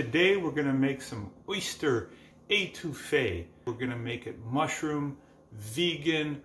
Today we're going to make some oyster etouffee. We're going to make it mushroom, vegan,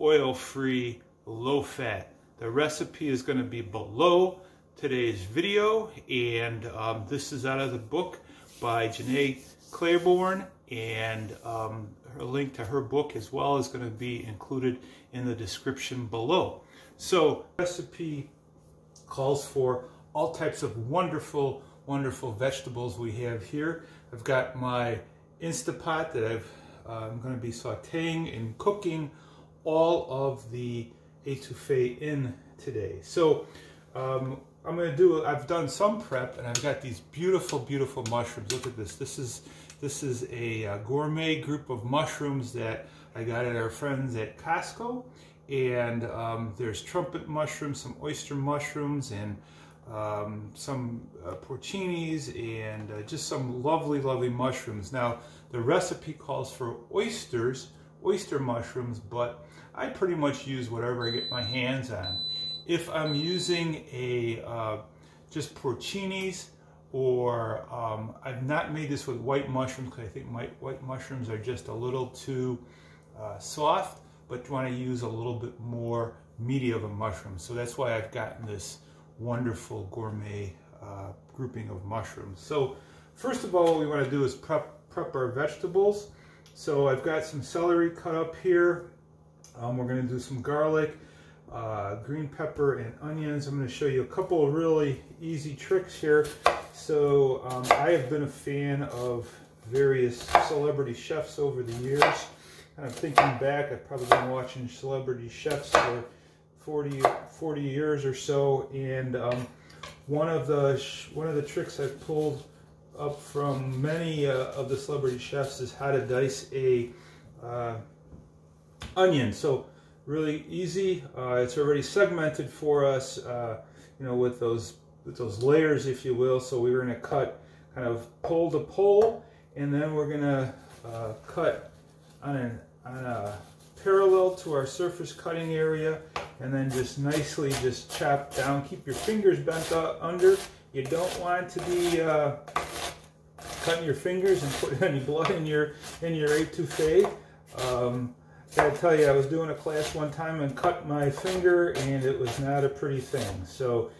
oil-free, low-fat. The recipe is going to be below today's video and um, this is out of the book by Jenné Claiborne and um, a link to her book as well is going to be included in the description below. So recipe calls for all types of wonderful, wonderful vegetables we have here. I've got my Instapot that I've, uh, I'm going to be sauteing and cooking all of the etouffee in today. So um, I'm going to do, I've done some prep and I've got these beautiful, beautiful mushrooms. Look at this. This is, this is a, a gourmet group of mushrooms that I got at our friends at Costco. And um, there's trumpet mushrooms, some oyster mushrooms, and um, some uh, porcinis, and uh, just some lovely, lovely mushrooms. Now, the recipe calls for oysters, oyster mushrooms, but I pretty much use whatever I get my hands on. If I'm using a uh, just porcinis, or um, I've not made this with white mushrooms because I think my, white mushrooms are just a little too uh, soft, but you want to use a little bit more meaty of a mushroom. So that's why I've gotten this wonderful gourmet uh, grouping of mushrooms. So first of all, what we want to do is prep, prep our vegetables. So I've got some celery cut up here. Um, we're going to do some garlic, uh, green pepper, and onions. I'm going to show you a couple of really easy tricks here. So um, I have been a fan of various celebrity chefs over the years. And I'm thinking back, I've probably been watching celebrity chefs for 40, 40 years or so, and um, one of the one of the tricks I've pulled up from many uh, of the celebrity chefs is how to dice a uh, onion. So really easy. Uh, it's already segmented for us, uh, you know, with those with those layers, if you will. So we're going to cut kind of pole to pole, and then we're going to uh, cut on an on a parallel to our surface cutting area and then just nicely just chop down. Keep your fingers bent under. You don't want to be uh, cutting your fingers and putting any blood in your in your etouffee. Um, gotta tell you, I was doing a class one time and cut my finger and it was not a pretty thing. So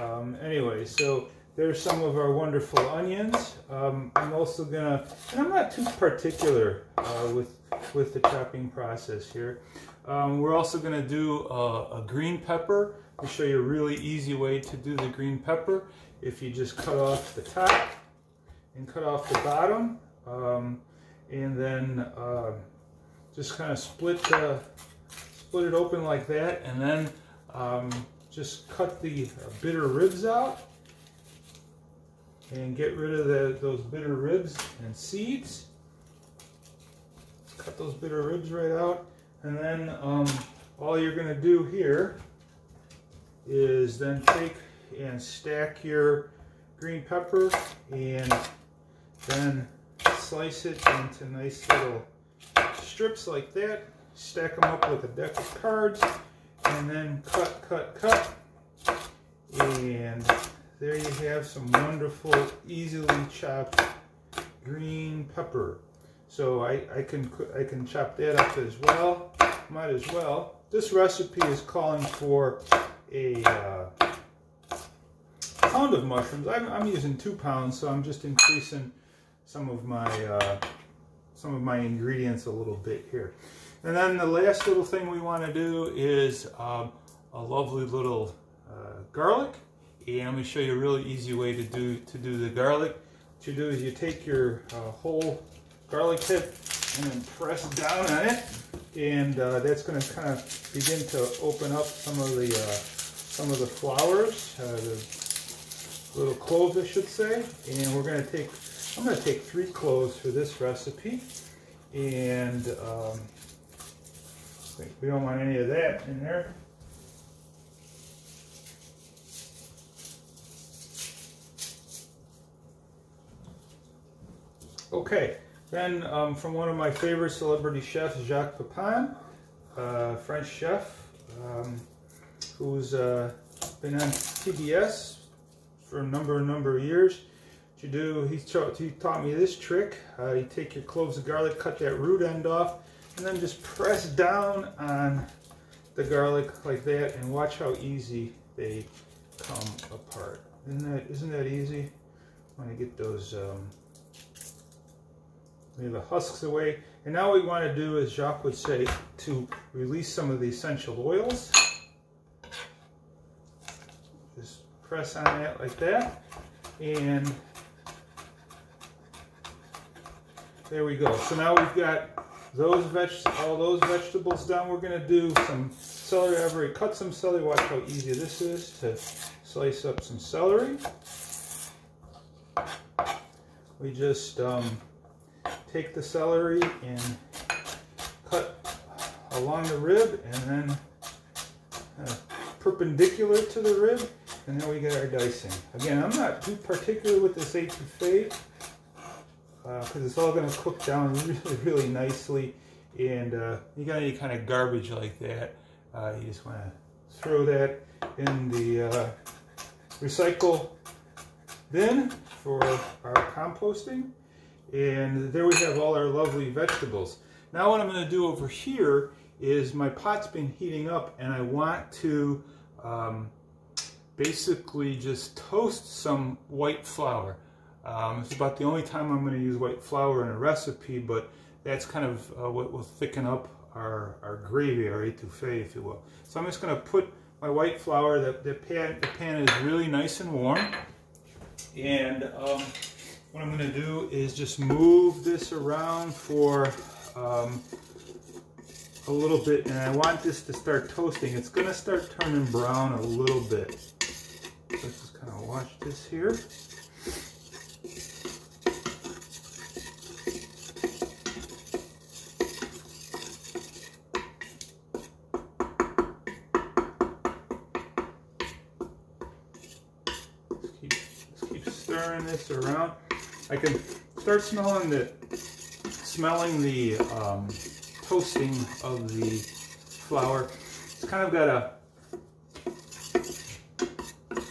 um, anyway, so there's some of our wonderful onions. Um, I'm also gonna, and I'm not too particular uh, with with the chopping process here. Um, we're also to do a, a, green pepper. I'll show you a really easy way to do the green pepper. If you just cut off the top and cut off the bottom, um, and then uh, just kind of split the, split it open like that, and then um, just cut the bitter ribs out and get rid of the, those bitter ribs and seeds cut those bitter ribs right out. And then um, all you're going to do here is then take and stack your green pepper and then slice it into nice little strips like that. Stack them up with a deck of cards and then cut, cut, cut. And there you have some wonderful, easily chopped green pepper. So I, I can I can chop that up as well. Might as well. This recipe is calling for a uh, pound of mushrooms. I'm, I'm, using two pounds, so I'm just increasing some of my uh, some of my ingredients a little bit here. And then the last little thing we want to do is um, a lovely little uh, garlic. And I'm going to show you a really easy way to do to do the garlic. What you do is you take your uh, whole garlic tip and then press down on it. And uh, that's going to kind of begin to open up some of the uh, some of the flowers, uh, the little cloves, I should say. And we're going to take, I'm going to take three cloves for this recipe. And um, we don't want any of that in there. Okay, then um, from one of my favorite celebrity chefs, Jacques Pepin, uh, French chef, um, who's uh, been on PBS for a number, number of years. what you do, he, he taught me this trick. Uh, you take your cloves of garlic, cut that root end off, and then just press down on the garlic like that and watch how easy they come apart. Isn't that, isn't that easy? Want to get those, um, the husks away. And now we want to do, as Jacques would say, to release some of the essential oils. Just press on that like that. And there we go. So now we've got those veg all those vegetables done. We're going to do some celery. I've already cut some celery. Watch how easy this is to slice up some celery. We just um, take the celery and cut along the rib and then uh, perpendicular to the rib and then we get our dicing. Again, I'm not too particular with this etouffee because uh, it's all going to cook down really, really nicely. And uh, you got any kind of garbage like that, uh, you just want to throw that in the uh, recycle bin for our composting. And there we have all our lovely vegetables. Now what I'm going to do over here is my pot's been heating up and I want to um, basically just toast some white flour. Um, it's about the only time I'm going to use white flour in a recipe, but that's kind of uh, what will thicken up our, our gravy, our etouffee, if you will. So I'm just going to put my white flour, the, the, pan, the pan is really nice and warm. And um, what I'm going to do is just move this around for um, a little bit. And I want this to start toasting. It's going to start turning brown a little bit. Let's just kind of watch this here. Keep keep stirring this around. I can start smelling the smelling the um, toasting of the flour. It's kind of got a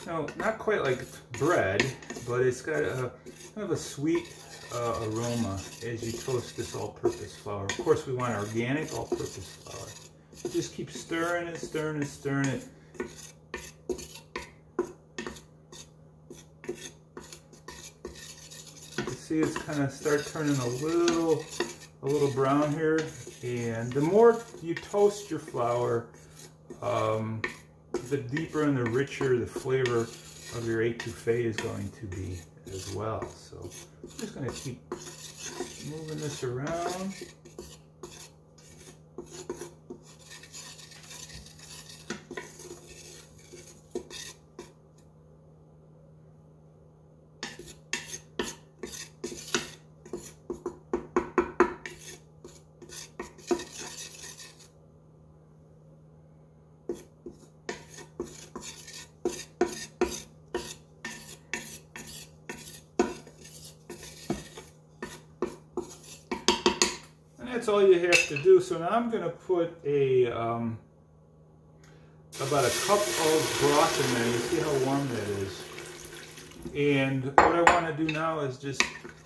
no, not quite like bread, but it's got a kind of a sweet uh, aroma as you toast this all-purpose flour. Of course, we want organic all-purpose flour. Just keep stirring it, stirring it, stirring it see it's kind of start turning a little a little brown here. And the more you toast your flour um, the deeper and the richer the flavor of your etouffee is going to be as well. So I'm just going to keep moving this around that's all you have to do. So now I'm going to put a um, about a cup of broth in there. You see how warm that is. And what I want to do now is just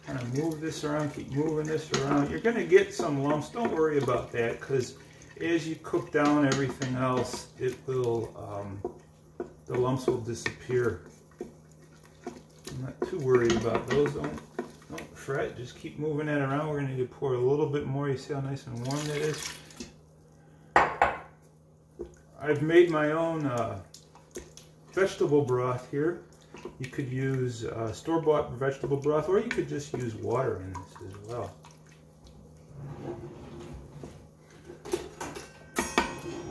kind of move this around, keep moving this around. You're going to get some lumps. Don't worry about that because as you cook down everything else, it will, um, the lumps will disappear. I'm not too worried about those. Don't fret, just keep moving that around. We're going to pour a little bit more. You see how nice and warm that is? I've made my own uh, vegetable broth here. You could use uh, store-bought vegetable broth or you could just use water in this as well.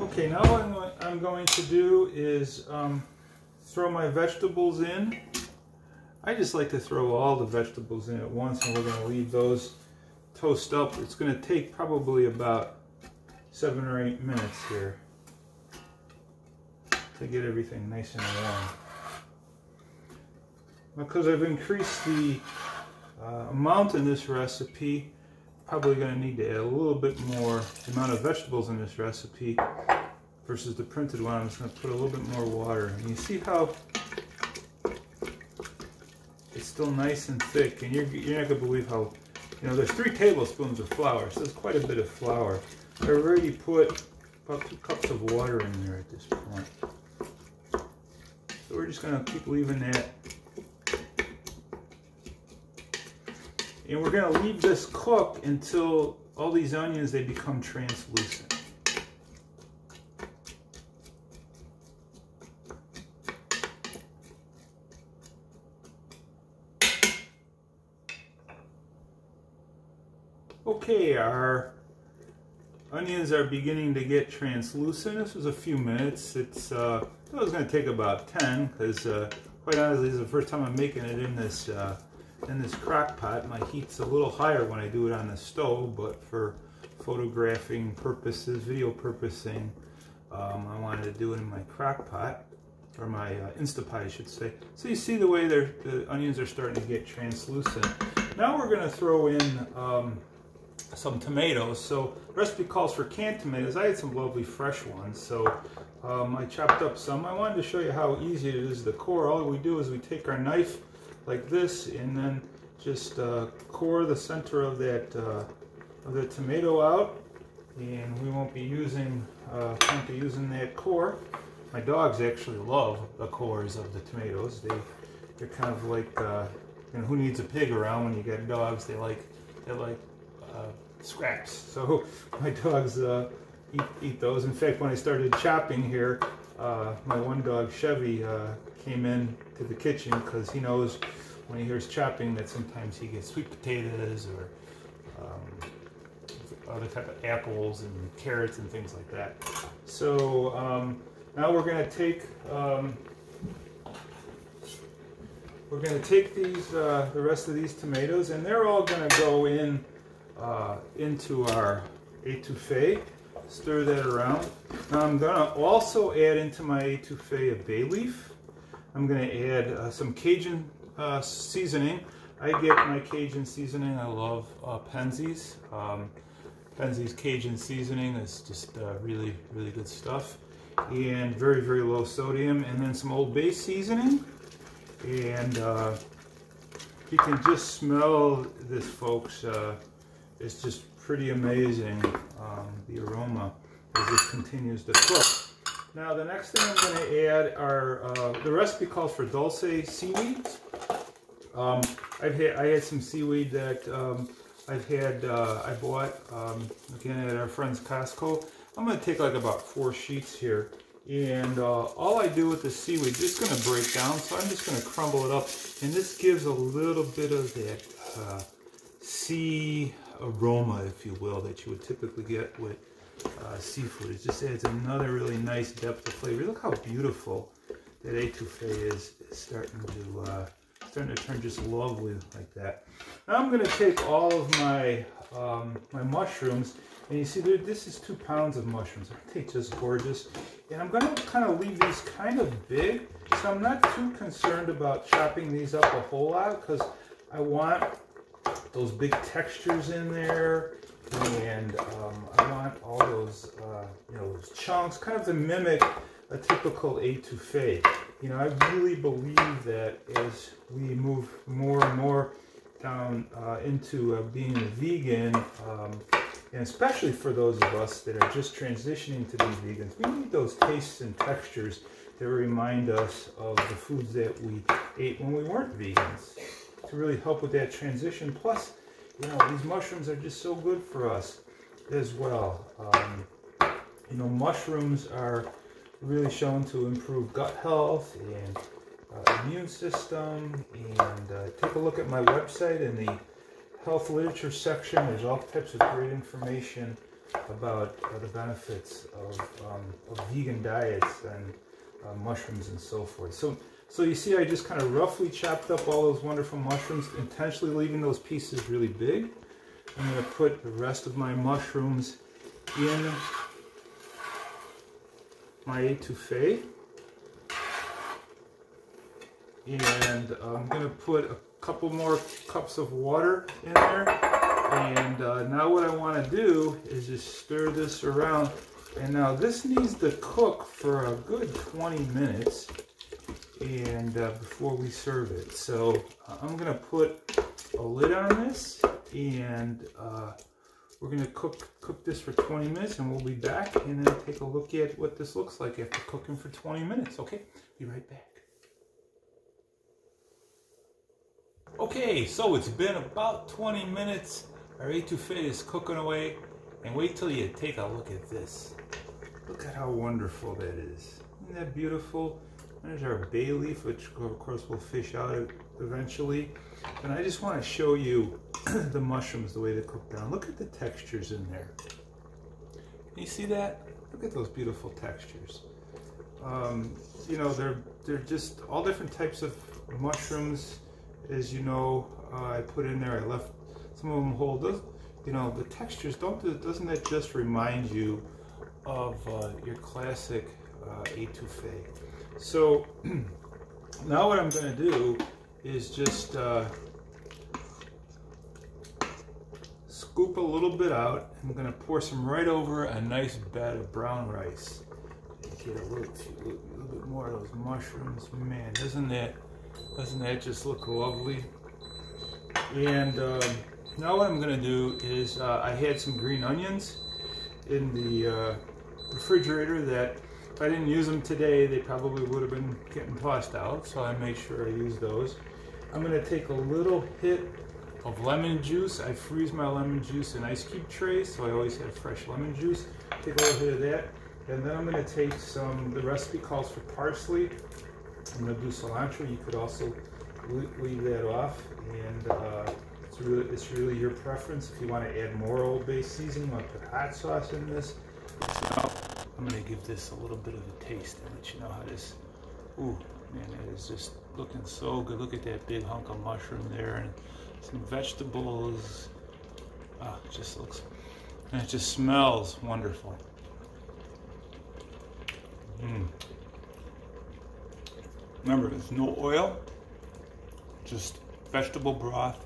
Okay, now what I'm going to do is um, throw my vegetables in. I just like to throw all the vegetables in at once and we're going to leave those toast up. It's going to take probably about seven or eight minutes here to get everything nice and warm. Because I've increased the uh, amount in this recipe, probably going to need to add a little bit more amount of vegetables in this recipe versus the printed one. I'm just going to put a little bit more water. And you see how still nice and thick, and you're, you're not gonna believe how, you know, there's three tablespoons of flour, so it's quite a bit of flour. I already put about two cups of water in there at this point. So we're just gonna keep leaving that. And we're gonna leave this cook until all these onions, they become translucent. Okay, our onions are beginning to get translucent. This was a few minutes. It's uh, it was going to take about 10 because uh, quite honestly, this is the first time I'm making it in this uh, in this crock pot. My heat's a little higher when I do it on the stove, but for photographing purposes, video purposing, um, I wanted to do it in my crock pot or my uh, Instapot, I should say. So you see the way the onions are starting to get translucent. Now we're going to throw in um, some tomatoes. So recipe calls for canned tomatoes. I had some lovely fresh ones. So um, I chopped up some. I wanted to show you how easy it is to core. All we do is we take our knife like this and then just uh, core the center of that uh, of the tomato out. And we won't be using uh, won't be using that core. My dogs actually love the cores of the tomatoes. They they're kind of like uh, you know who needs a pig around when you got dogs? They like they like scraps. So my dogs uh, eat, eat those. In fact, when I started chopping here, uh, my one dog, Chevy, uh, came in to the kitchen because he knows when he hears chopping that sometimes he gets sweet potatoes or um, other type of apples and carrots and things like that. So um, now we're going to take um, we're going to take these uh, the rest of these tomatoes and they're all going to go in uh, into our etouffee. Stir that around. Now I'm to also add into my etouffee a bay leaf. I'm to add uh, some Cajun uh, seasoning. I get my Cajun seasoning. I love uh, Penzeys. Um, Penzeys Cajun seasoning is just uh, really, really good stuff. And very, very low sodium. And then some Old Bay seasoning. And uh, you can just smell this, folks. It's just pretty amazing, um, the aroma as continues to cook. Now the next thing I'm going to add are, uh, the recipe calls for dulse seaweed. Um, I've had, I had some seaweed that um, I've had, uh, I bought, um, again at our friend's Costco. I'm going to take like about four sheets here. And uh, all I do with the seaweed, just going to break down. So I'm just going to crumble it up. And this gives a little bit of that uh, sea aroma, if you will, that you would typically get with uh, seafood. It just adds another really nice depth of flavor. Look how beautiful that etouffee is, is starting to uh, starting to turn just lovely like that. Now I'm going to take all of my um, my mushrooms, and you see this is two pounds of mushrooms. Aren't just gorgeous? And I'm going to kind of leave these kind of big, so I'm not too concerned about chopping these up a whole lot because I want those big textures in there and um, I want all those, uh, you know, those chunks, kind of to mimic a typical etouffee. You know, I really believe that as we move more and more down uh, into uh, being a vegan, um, and especially for those of us that are just transitioning to be vegans, we need those tastes and textures that remind us of the foods that we ate when we weren't vegans to really help with that transition. Plus, you know, these mushrooms are just so good for us as well. Um, you know, mushrooms are really shown to improve gut health and uh, immune system. And uh, take a look at my website in the health literature section. There's all types of great information about uh, the benefits of, um, of vegan diets and uh, mushrooms and so forth. So so you see I just kind of roughly chopped up all those wonderful mushrooms, intentionally leaving those pieces really big. I'm going to put the rest of my mushrooms in my etouffee. And I'm going to put a couple more cups of water in there. And uh, now what I want to do is just stir this around. And now this needs to cook for a good 20 minutes. And uh, before we serve it. So uh, I'm gonna put a lid on this and uh, we're gonna cook cook this for 20 minutes and we'll be back and then take a look at what this looks like after cooking for 20 minutes. Okay, be right back. Okay, so it's been about 20 minutes. Our etouffee is cooking away and wait till you take a look at this. Look at how wonderful that is. Isn't that beautiful? There's our bay leaf, which of course we'll fish out eventually. And I just want to show you the mushrooms, the way they cook down. Look at the textures in there. You see that? Look at those beautiful textures. Um, you know, they're they're just all different types of mushrooms. As you know, uh, I put in there. I left some of them whole. Those, you know, the textures don't. Doesn't that just remind you of uh, your classic uh, etouffee? So now what I'm going to do is just uh, scoop a little bit out. I'm going to pour some right over a nice bed of brown rice. Get a little, a little bit more of those mushrooms. Man, doesn't that doesn't that just look lovely? And um, now what I'm going to do is uh, I had some green onions in the uh, refrigerator that if I didn't use them today, they probably would have been getting tossed out, so I made sure I used those. I'm going to take a little hit of lemon juice. I freeze my lemon juice in ice cube trays, so I always have fresh lemon juice. Take a little hit of that. And then I'm going to take some, the recipe calls for parsley. I'm to do cilantro. You could also leave that off. And uh, it's, really, it's really your preference. If you want to add more Old Bay seasoning, you want to put hot sauce in this. I'm gonna give this a little bit of a taste and let you know how this, ooh, man, it is just looking so good. Look at that big hunk of mushroom there and some vegetables. Ah, it just looks, and it just smells wonderful. Mm. Remember, there's no oil, just vegetable broth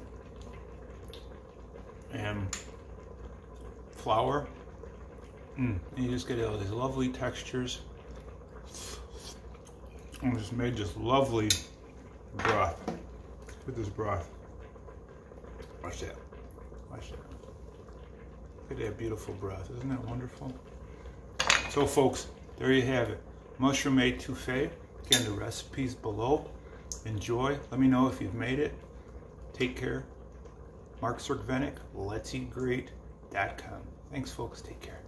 and flour Mm, you just get all these lovely textures. And just made this lovely broth. Look at this broth. Watch that. Watch that. Look at that beautiful broth. Isn't that wonderful? So folks, there you have it. Mushroom etouffee. Again, the recipe's below. Enjoy. Let me know if you've made it. Take care. Mark Cerkvenik, let's eat great.com. Thanks folks. Take care.